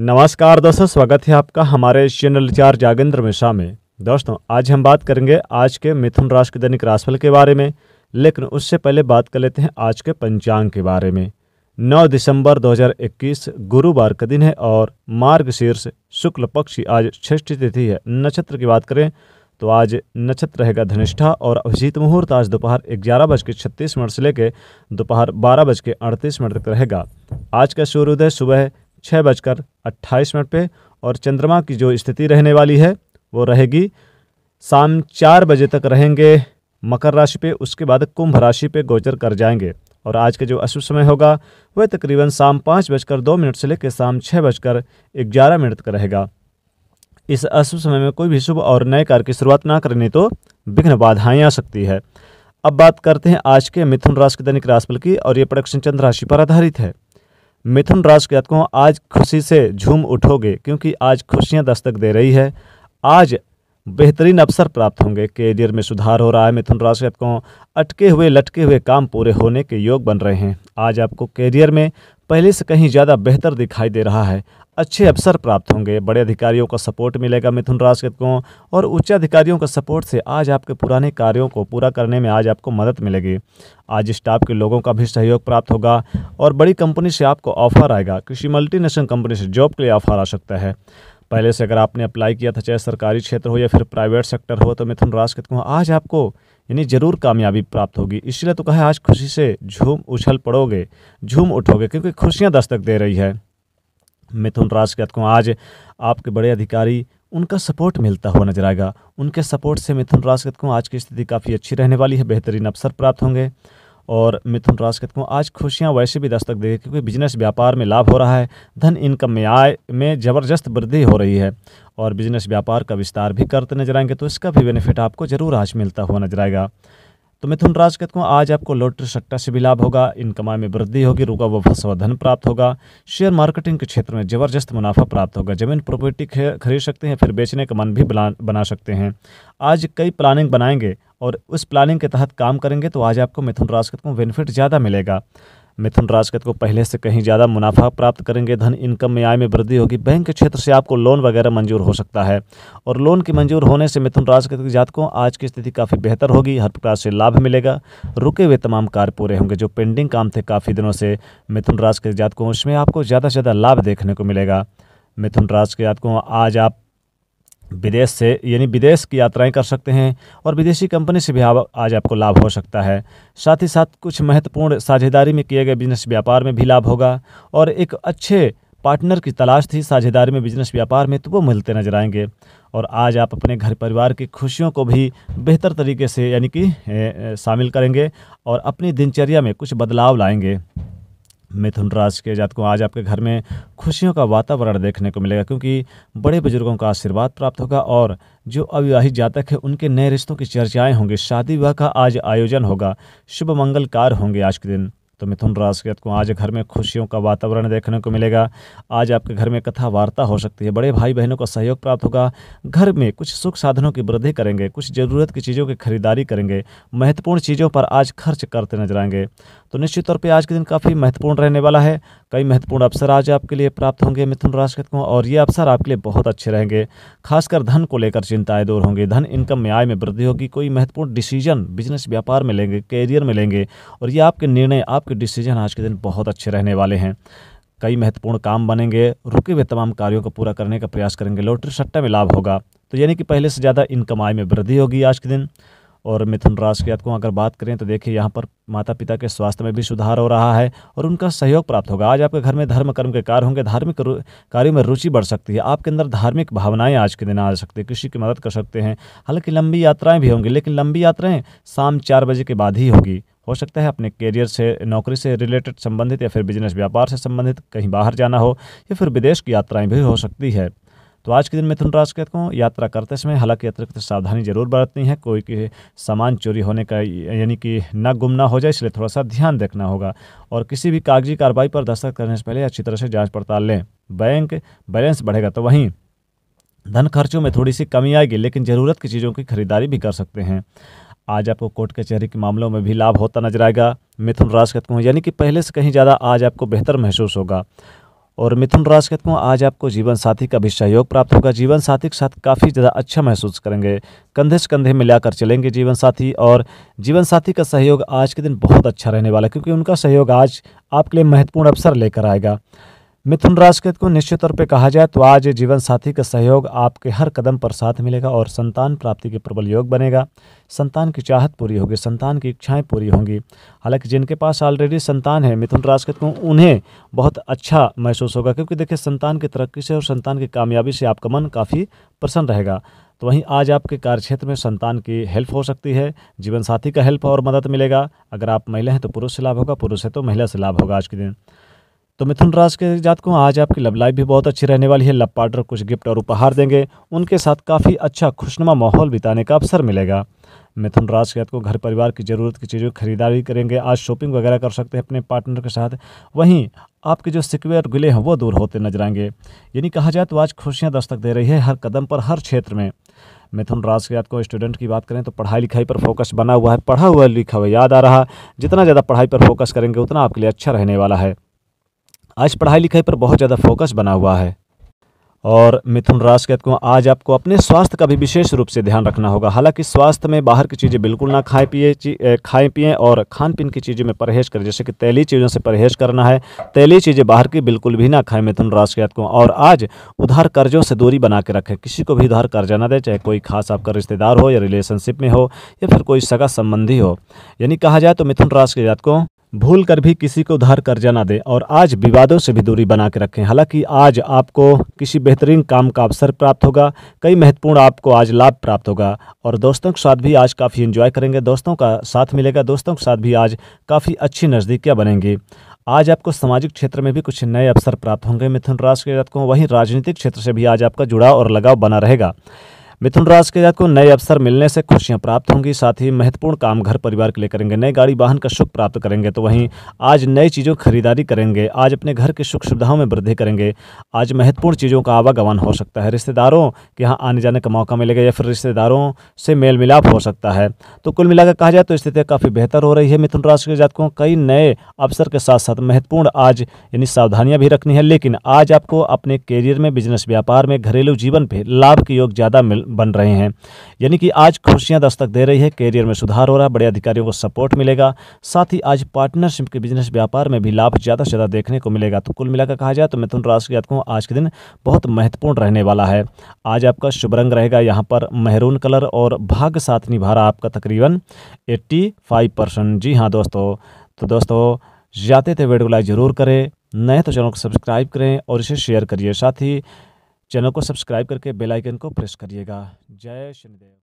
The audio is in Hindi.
नमस्कार दोस्तों, स्वागत है आपका हमारे चैनल चार जागेंद्र मिश्रा में दोस्तों, आज हम बात करेंगे आज के मिथुन राशि के दैनिक राशिफल के बारे में, लेकिन उससे पहले बात कर लेते हैं आज के पंचांग के बारे में। 9 दिसंबर 2021 गुरुवार का दिन है और मार्ग शीर्ष शुक्ल पक्ष आज षष्ठी तिथि है। नक्षत्र की बात करें तो आज नक्षत्र रहेगा धनिष्ठा और अभिजीत मुहूर्त आज दोपहर ग्यारह बज के छत्तीस मिनट से लेकर दोपहर बारह बज के अड़तीस मिनट तक रहेगा। आज का सूर्योदय सुबह छः बजकर अट्ठाईस मिनट पे और चंद्रमा की जो स्थिति रहने वाली है, वो रहेगी शाम चार बजे तक रहेंगे मकर राशि पे, उसके बाद कुंभ राशि पे गोचर कर जाएँगे। और आज का जो अशुभ समय होगा, वह तकरीबन शाम पाँच बजकर दो मिनट से लेकर शाम छः बजकर ग्यारह मिनट तक रहेगा। इस अशुभ समय में कोई भी शुभ और नए कार्य की शुरुआत ना करनी तो विघ्न बाधाएँ आ सकती है। अब बात करते हैं आज के मिथुन राशि के दैनिक राशिफल की और ये प्रोडक्शन चंद्र राशि पर आधारित है। मिथुन राशि के जातकों आज खुशी से झूम उठोगे, क्योंकि आज खुशियाँ दस्तक दे रही है। आज बेहतरीन अवसर प्राप्त होंगे। कैरियर में सुधार हो रहा है मिथुन राशि जातकों अटके हुए, लटके हुए काम पूरे होने के योग बन रहे हैं। आज आपको कैरियर में पहले से कहीं ज़्यादा बेहतर दिखाई दे रहा है। अच्छे अवसर प्राप्त होंगे। बड़े अधिकारियों का सपोर्ट मिलेगा मिथुन राशि को और उच्च अधिकारियों का सपोर्ट से आज आपके पुराने कार्यों को पूरा करने में आज आपको मदद मिलेगी। आज स्टाफ के लोगों का भी सहयोग प्राप्त होगा और बड़ी कंपनी से आपको ऑफ़र आएगा। किसी मल्टीनेशनल कंपनी से जॉब के लिए ऑफ़र आ सकता है। पहले से अगर आपने अप्लाई किया था, चाहे सरकारी क्षेत्र हो या फिर प्राइवेट सेक्टर हो तो मिथुन राशि कहते आज आपको, यानी ज़रूर कामयाबी प्राप्त होगी। इसलिए तो कहा, आज खुशी से झूम उछल पड़ोगे, झूम उठोगे, क्योंकि खुशियाँ दस्तक दे रही है। मिथुन राशि के को आज आपके बड़े अधिकारी उनका सपोर्ट मिलता हुआ नज़र आएगा। उनके सपोर्ट से मिथुन राशि को आज की स्थिति काफ़ी अच्छी रहने वाली है, बेहतरीन अवसर प्राप्त होंगे। और मिथुन राशि को आज खुशियाँ वैसे भी दस्तक देगी क्योंकि बिज़नेस व्यापार में लाभ हो रहा है, धन इनकम में आय में ज़बरदस्त वृद्धि हो रही है और बिज़नेस व्यापार का विस्तार भी करते नज़र आएँगे तो इसका भी बेनिफिट आपको ज़रूर आज मिलता हुआ नज़र आएगा। तो मिथुन राज कहते हैं आज आपको लॉटरी सट्टा से भी लाभ होगा, इन कमाई में वृद्धि होगी, रुका व फसवा धन प्राप्त होगा शेयर मार्केटिंग के क्षेत्र में ज़बरदस्त मुनाफा प्राप्त होगा, ज़मीन प्रॉपर्टी खरीद सकते हैं, फिर बेचने का मन भी बना सकते हैं। आज कई प्लानिंग बनाएँगे और उस प्लानिंग के तहत काम करेंगे तो आज आपको मिथुन राज कहते हैं बेनिफिट ज़्यादा मिलेगा। मिथुन राजगत को पहले से कहीं ज़्यादा मुनाफा प्राप्त करेंगे, धन इनकम में आय में वृद्धि होगी, बैंक के क्षेत्र से आपको लोन वगैरह मंजूर हो सकता है। और लोन की मंजूर होने से मिथुन राजगत के जातकों, आज की स्थिति काफ़ी बेहतर होगी, हर प्रकार से लाभ मिलेगा। रुके हुए तमाम कार्य पूरे होंगे, जो पेंडिंग काम थे काफ़ी दिनों से, मिथुन राज के जातकों, उसमें आपको ज़्यादा से ज़्यादा लाभ देखने को मिलेगा। मिथुन राज के जातकों, आज आप विदेश से, यानी विदेश की यात्राएँ कर सकते हैं और विदेशी कंपनी से भी आज आपको लाभ हो सकता है। साथ ही साथ कुछ महत्वपूर्ण साझेदारी में किए गए बिज़नेस व्यापार में भी लाभ होगा और एक अच्छे पार्टनर की तलाश थी साझेदारी में बिज़नेस व्यापार में तो वो मिलते नज़र आएँगे। और आज आप अपने घर परिवार की खुशियों को भी बेहतर तरीके से, यानी कि शामिल करेंगे और अपनी दिनचर्या में कुछ बदलाव लाएँगे। मिथुन राशि के जातकों आज आपके घर में खुशियों का वातावरण देखने को मिलेगा, क्योंकि बड़े बुज़ुर्गों का आशीर्वाद प्राप्त होगा और जो अविवाहित जातक है, उनके नए रिश्तों की चर्चाएँ होंगी, शादी विवाह का आज आयोजन होगा, शुभ मंगल कार्य होंगे आज के दिन। तो मिथुन राशि को आज घर में खुशियों का वातावरण देखने को मिलेगा। आज आपके घर में कथा वार्ता हो सकती है। बड़े भाई बहनों का सहयोग प्राप्त होगा। घर में कुछ सुख साधनों की वृद्धि करेंगे। कुछ ज़रूरत की चीज़ों की खरीदारी करेंगे। महत्वपूर्ण चीज़ों पर आज खर्च करते नज़र आएँगे। तो निश्चित तौर पर आज के दिन काफ़ी महत्वपूर्ण रहने वाला है। कई महत्वपूर्ण अवसर आज आपके लिए प्राप्त होंगे, मिथुन राशि को, और ये अवसर आपके लिए बहुत अच्छे रहेंगे। खासकर धन को लेकर चिंताएँ दूर होंगी। धन इनकम में आय में वृद्धि होगी। कोई महत्वपूर्ण डिसीज़न बिज़नेस व्यापार में लेंगे कैरियर में लेंगे, और ये आपके निर्णय, आपके डिसीज़न आज के दिन बहुत अच्छे रहने वाले हैं। कई महत्वपूर्ण काम बनेंगे। रुके हुए तमाम कार्यों को पूरा करने का प्रयास करेंगे। लॉटरी सट्टा में लाभ होगा। तो यानी कि पहले से ज़्यादा इनकम आय में वृद्धि होगी आज के दिन। और मिथुन राशि के को अगर बात करें तो देखिए यहाँ पर माता पिता के स्वास्थ्य में भी सुधार हो रहा है और उनका सहयोग प्राप्त होगा। आज आपके घर में धर्म, कर्म के कार्य होंगे, धार्मिक कार्यों में रुचि बढ़ सकती है। आपके अंदर धार्मिक भावनाएँ आज के दिन आ सकती है, किसी की मदद कर सकते हैं। हालाँकि लंबी यात्राएँ भी होंगी, लेकिन लंबी यात्राएँ शाम चार बजे के बाद ही होगी। हो सकता है अपने करियर से, नौकरी से रिलेटेड संबंधित या फिर बिज़नेस, व्यापार से संबंधित कहीं बाहर जाना हो या फिर विदेश की यात्राएँ भी हो सकती है। तो आज के दिन मिथुन राशि कहते हूँ, यात्रा करते समय हालाँकि अतिरिक्त सावधानी ज़रूर बरतनी है, कोई के सामान चोरी होने का यानी कि न गुम ना हो जाए, इसलिए थोड़ा सा ध्यान देखना होगा। और किसी भी कागज़ी कार्रवाई पर दस्तखत करने से पहले अच्छी तरह से जाँच पड़ताल लें। बैंक बैलेंस बढ़ेगा तो वहीं धन खर्चों में थोड़ी सी कमी आएगी, लेकिन ज़रूरत की चीज़ों की खरीदारी भी कर सकते हैं। आज आपको कोर्ट कचहरी के मामलों में भी लाभ होता नज़र आएगा। मिथुन राशि हूँ, यानी कि पहले से कहीं ज़्यादा आज आपको बेहतर महसूस होगा। और मिथुन राशि के आज आपको जीवन साथी का भी सहयोग प्राप्त होगा। जीवन साथी के साथ काफ़ी ज़्यादा अच्छा महसूस करेंगे। कंधे से कंधे मिलाकर चलेंगे जीवन साथी और जीवन साथी का सहयोग आज के दिन बहुत अच्छा रहने वाला है, क्योंकि उनका सहयोग आज आपके लिए महत्वपूर्ण अवसर लेकर आएगा। मिथुन राशि को निश्चित तौर पे कहा जाए तो आज जीवन साथी का सहयोग आपके हर कदम पर साथ मिलेगा और संतान प्राप्ति के प्रबल योग बनेगा। संतान की चाहत पूरी होगी, संतान की इच्छाएँ पूरी होंगी। हालाँकि जिनके पास ऑलरेडी संतान है, मिथुन राशि को उन्हें बहुत अच्छा महसूस होगा, क्योंकि देखिए, संतान की तरक्की से और संतान की कामयाबी से आपका मन काफ़ी प्रसन्न रहेगा। तो वहीं आज आपके कार्यक्षेत्र में संतान की हेल्प हो सकती है जीवन साथी का हेल्प और मदद मिलेगा। अगर आप महिला हैं तो पुरुष से लाभ होगा, पुरुष है तो महिला से लाभ होगा आज के दिन। तो मिथुन राशि के जात को आज आपकी लव लाइफ भी बहुत अच्छी रहने वाली है। लव पार्टनर कुछ गिफ्ट और उपहार देंगे। उनके साथ काफ़ी अच्छा खुशनुमा माहौल बिताने का अवसर मिलेगा। मिथुन राशि के को घर परिवार की ज़रूरत की चीज़ों की खरीदारी करेंगे। आज शॉपिंग वगैरह कर सकते हैं अपने पार्टनर के साथ। वहीं आपके जो सिकवे और गिले हैं, वो दूर होते नज़र आएँगे। यानी कहा जाए तो आज खुशियाँ दस्तक दे रही है हर कदम पर, हर क्षेत्र में। मिथुन राशि के को स्टूडेंट की बात करें तो पढ़ाई लिखाई पर फोकस बना हुआ है। पढ़ा हुआ लिखा हुआ याद आ रहा। जितना ज़्यादा पढ़ाई पर फोकस करेंगे, उतना आपके लिए अच्छा रहने वाला है। आज पढ़ाई लिखाई पर बहुत ज़्यादा फोकस बना हुआ है। और मिथुन राशि कहते को आज आपको अपने स्वास्थ्य का भी विशेष रूप से ध्यान रखना होगा। हालाँकि स्वास्थ्य में बाहर की चीज़ें बिल्कुल ना खाए पिए खाएँ पिएँ और खान पीन की चीज़ों में परहेज करें। जैसे कि तैली चीज़ों से परहेज करना है, तैली चीज़ें बाहर की बिल्कुल भी ना खाएँ, मिथुन राशि कहते को और आज उधार कर्जों से दूरी बना के रखें। किसी को भी उधार कर्जा ना दें, चाहे कोई खास आपका रिश्तेदार हो या रिलेशनशिप में हो, या फिर कोई सगा संबंधी हो। यानी कहा जाए तो मिथुन राशि के जात को भूल कर भी किसी को उधार कर्जा ना दें। और आज विवादों से भी दूरी बना के रखें। हालाँकि आज आपको किसी बेहतरीन काम का अवसर प्राप्त होगा। कई महत्वपूर्ण आपको आज लाभ प्राप्त होगा। और दोस्तों के साथ भी आज काफ़ी इन्जॉय करेंगे। दोस्तों का साथ मिलेगा। दोस्तों के साथ भी आज काफ़ी अच्छी नज़दीकियाँ बनेंगी। आज आपको सामाजिक क्षेत्र में भी कुछ नए अवसर प्राप्त होंगे। मिथुन राशि के जातकों वहीं राजनीतिक क्षेत्र से भी आज आपका जुड़ाव और लगाव बना रहेगा। मिथुन राशि के जात को नए अवसर मिलने से खुशियाँ प्राप्त होंगी, साथ ही महत्वपूर्ण काम घर परिवार के लिए करेंगे। नए गाड़ी, वाहन का सुख प्राप्त करेंगे तो वहीं आज नई चीज़ों की खरीदारी करेंगे, आज अपने घर की सुख सुविधाओं में वृद्धि करेंगे, आज महत्वपूर्ण चीज़ों का आवागमन हो सकता है। रिश्तेदारों के यहाँ आने जाने का मौका मिलेगा या फिर रिश्तेदारों से मेल मिलाप हो सकता है। तो कुल मिलाकर कहा जाए तो स्थिति काफ़ी बेहतर हो रही है। मिथुन राशि के जात को कई नए अवसर के साथ साथ महत्वपूर्ण आज यानी सावधानियाँ भी रखनी है, लेकिन आज आपको अपने कैरियर में, बिज़नेस, व्यापार में घरेलू जीवन पर लाभ के योग ज़्यादा बन रहे हैं। यानी कि आज खुशियाँ दस्तक दे रही है कैरियर में सुधार हो रहा है, बड़े अधिकारियों को सपोर्ट मिलेगा। साथ ही आज पार्टनरशिप के बिज़नेस व्यापार में भी लाभ ज़्यादा से ज़्यादा देखने को मिलेगा। तो कुल मिलाकर कहा जाए तो मिथुन राशि के जातकों आज के दिन बहुत महत्वपूर्ण रहने वाला है। आज आपका शुभ रंग रहेगा, यहाँ पर मेहरून कलर और भाग्य साथ निभा रहा आपका तकरीबन एट्टी फाइव परसेंट जी हाँ दोस्तों तो दोस्तों, जाते थे वीडियो लाइक ज़रूर करें, नए तो चैनल को सब्सक्राइब करें और इसे शेयर करिए। साथ ही चैनल को सब्सक्राइब करके बेल आइकन को प्रेस करिएगा। जय शनिदेव